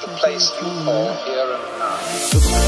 The place you all here and now.